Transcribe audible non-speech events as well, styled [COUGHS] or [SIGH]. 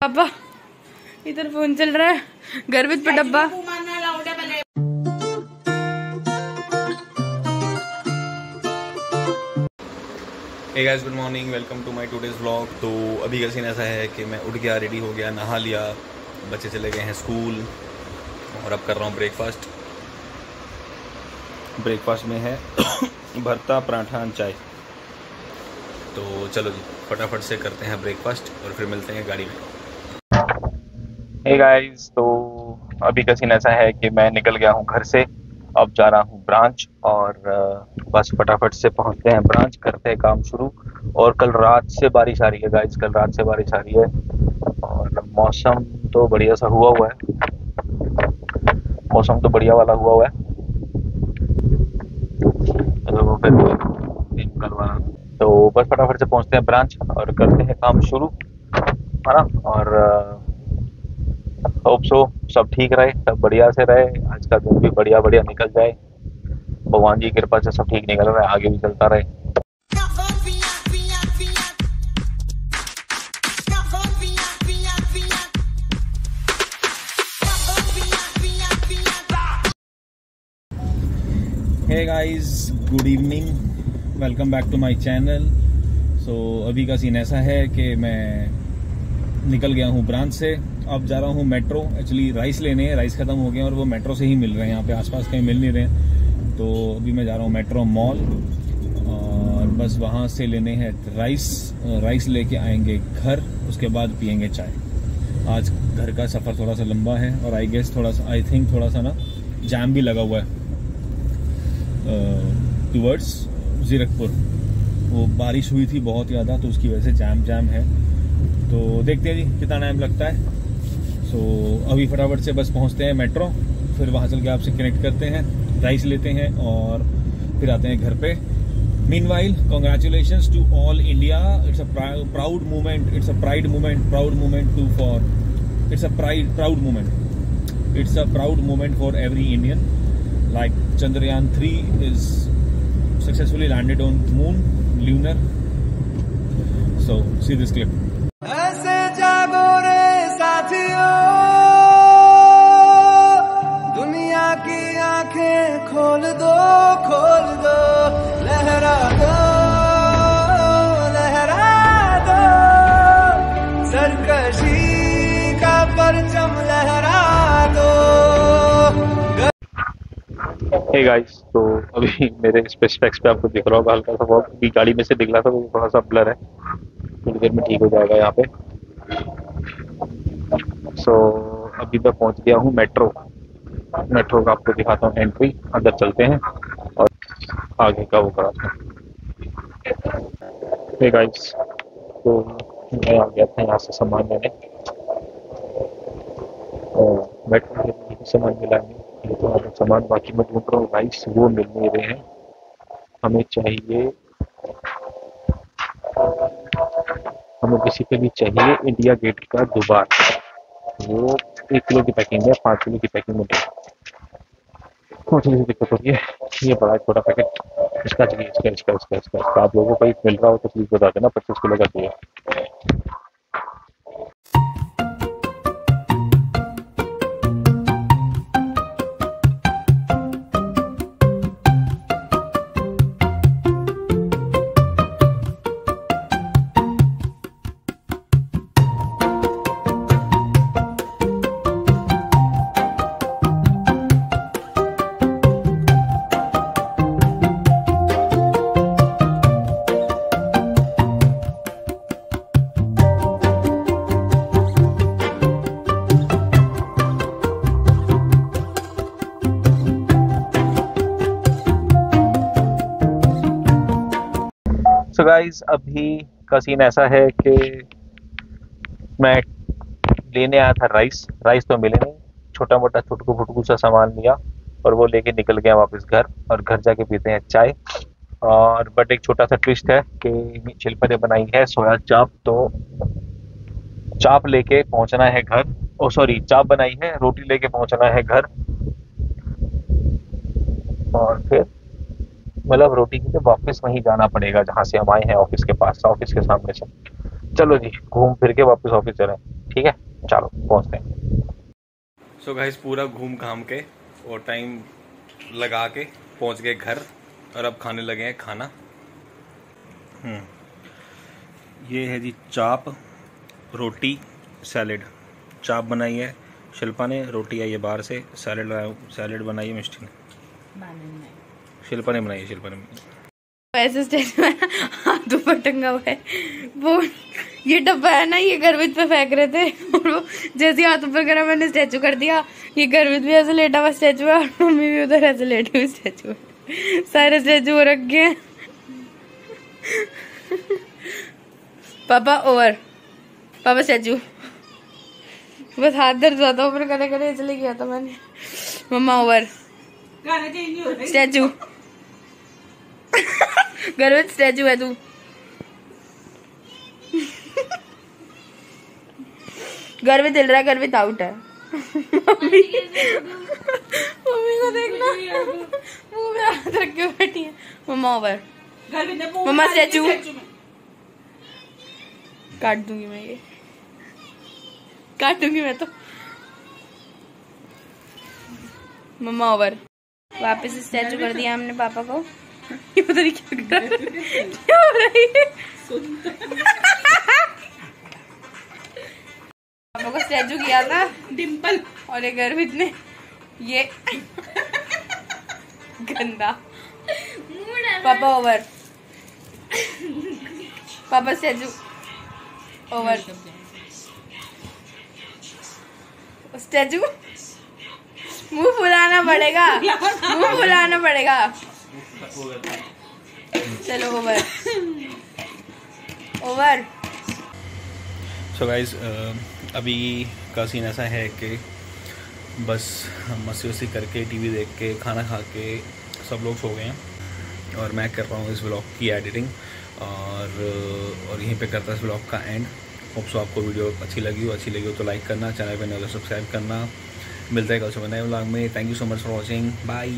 पापा, इधर फ़ोन चल रहा है। घर विद पे डब्बा। Hey guys good morning welcome to my today's vlog तो अभी का सीन ऐसा है कि मैं उठ गया रेडी हो गया, नहा लिया, बच्चे चले गए हैं स्कूल और अब कर रहा हूँ ब्रेकफास्ट ब्रेकफास्ट में है [COUGHS] भरता, पराठा चाय. तो चलो जी, फटाफट से करते हैं ब्रेकफास्ट और फिर मिलते हैं गाड़ी में. हे गाइस तो अभी का सीन ऐसा है कि मैं निकल गया हूँ घर से। अब जा रहा हूँ ब्रांच और बस फटाफट से पहुँचते हैं ब्रांच करते हैं काम शुरू। और कल रात से बारिश आ रही है गाइस कल रात से बारिश आ रही है। और मौसम तो बढ़िया सा हुआ हुआ है। मौसम तो बढ़िया वाला हुआ हुआ है। तो फिर कल वाला। तो बस फटाफट से पहुँचते हैं ब्रांच और करते हैं काम शुरू। है ना और होप सो सब ठीक रहे, सब बढ़िया से रहे। आज का दिन भी बढ़िया बढ़िया निकल जाए। भगवान जी की कृपा से सब ठीक निकल रहा है, आगे भी चलता रहे। Hey guys good evening welcome back to my channel so अभी का सीन ऐसा है कि मैं निकल गया हूँ ब्रांच से। अब जा रहा हूँ मेट्रो। एक्चुअली राइस लेने हैं राइस खत्म हो गए और वो मेट्रो से ही मिल रहे हैं। यहाँ पे आसपास कहीं मिल नहीं रहे हैं। तो अभी मैं जा रहा हूँ मेट्रो मॉल। और बस वहाँ से लेने हैं राइस राइस लेके आएँगे घर, उसके बाद पियेंगे चाय। आज घर का सफ़र थोड़ा सा लंबा है और आई गेस थोड़ा सा आई थिंक थोड़ा सा ना जैम भी लगा हुआ है। टूवर्ड्स जीरकपुर वो बारिश हुई थी बहुत ज़्यादा तो उसकी वजह से जैम जैम है। तो देखते हैं जी, कितना टाइम लगता है। सो अभी फटाफट से बस पहुँचते हैं मेट्रो, फिर वहाँ चल के आपसे कनेक्ट करते हैं राइस लेते हैं और फिर आते हैं घर पे। Meanwhile congratulation to all India it's a proud movement it's a pride movement proud movement to for it's a pride proud movement it's a proud movement for every Indian like, Chandrayaan 3 is successfully landed on moon, lunar. So, see this clip. Hey guys तो अभी मेरे specs पे आपको दिख रहा होगा हल्का सा बहुत अभी गाड़ी में से दिख रहा था वो थोड़ा सा ब्लर है। थोड़ी देर में ठीक हो जाएगा यहाँ पे। सो so, अभी मैं पहुँच गया हूँ मेट्रो मेट्रो का आपको दिखाता हूँ एंट्री अंदर चलते हैं। और आगे का वो कराता हूँ। हे गाइस तो मैं आ गया था यहाँ से सामान लेने। और मेट्रो सामान मिला नहीं। तो सामान बाकी मैं ढूंढ रहा हूँ। राइस वो मिल नहीं रहे हैं। हमें चाहिए, हमें बेसिकली चाहिए इंडिया गेट का दुबार। वो एक किलो की पैकिंग है, पाँच किलो की पैकिंग में थोड़ी सी दिक्कत हो रही है। ये बड़ा छोटा पैकेट इसका चाहिए, इसका इसका इसका इसका। इसका आप लोगों को एक मिल रहा हो तो प्लीज़ बता देना, पच्चीस किलो का चाहिए। सो गाइस अभी का सीन ऐसा है कि मैं लेने आया था राइस राइस तो मिले नहीं. छोटा मोटा छुटकू फुटकू सा सामान लिया और वो लेके निकल गया वापस घर और घर जाके पीते हैं चाय. और बट एक छोटा सा ट्विस्ट है कि शिल्पा ने बनाई है सोया चाप तो चाप लेके पहुँचना है घर. ओ सॉरी चाप बनाई है, रोटी लेके पहुँचना है घर. और फिर मतलब रोटी के लिए वापस वहीं जाना पड़ेगा जहाँ से हम आए हैं ऑफ़िस के पास ऑफ़िस के सामने से। चलो जी घूम फिर के वापस ऑफ़िस चले। ठीक है? चलो पहुँचते हैं। सो गाइस पूरा घूम घाम के और टाइम लगा के पहुँच गए घर और अब खाने लगे हैं खाना। हम्म। ये है जी चाप रोटी सैलेड। चाप बनाई है शिल्पा ने रोटी आई है बाहर से सैलेड सैलेड बनाई है मिष्टी ने। शिल्पा ने बनाई शिल्पा ने ऐसे स्टेचू है [LAUGHS] हाथ ऊपर टंगा हुआ है। वो ये डब्बा है ना ये गर्वित पे फेंक रहे थे। और वो जैसे हाथ ऊपर करा मैंने स्टेचू कर दिया। ये गर्वित भी ऐसे लेटा हुआ स्टेचू है और मम्मी भी उधर ऐसे लेटी हुई स्टेचू है। सारे स्टेचू हो रखे हैं। पापा ओवर पापा स्टेचू। बस हाथ दर्द हुआ था ऊपर करे करे चले गया था मैंने। Mumma over statue. घर में स्टैचू है तू। घर में चल रहा है घर में आउट है। मम्मी मम्मी को देखना। मुँह में हाथ रख के बैठी है। Mumma over mumma statue. काट दूँगी मैं ये। काट दूँगी मैं तो। मम्मा ओवर वापस स्टैचू कर दिया हमने पापा को। ये पता नहीं क्या कर रहा है। क्या हो रही है पापा को स्टैचू किया था। डिम्पल और एक गर्भित ने ये गंदा। पापा ओवर पापा स्टैचू ओवर स्टैचू मुँह फुलाना पड़ेगा। मुँह फुलाना पड़ेगा। चलो ओवर ओवर सो गाइज़ अभी का सीन ऐसा है कि बस मस्ती वस्ती करके टीवी देख के, खाना खा के सब लोग सो गए हैं। और मैं कर रहा हूँ इस ब्लॉग की एडिटिंग और और यहीं पे करता इस ब्लॉग का एंड होप सो आपको वीडियो अच्छी लगी हो। अच्छी लगी हो तो लाइक करना, चैनल पे नज़र सब्सक्राइब करना। मिलता है कल सुबह नए ब्लॉग में। Thank you so much for watching bye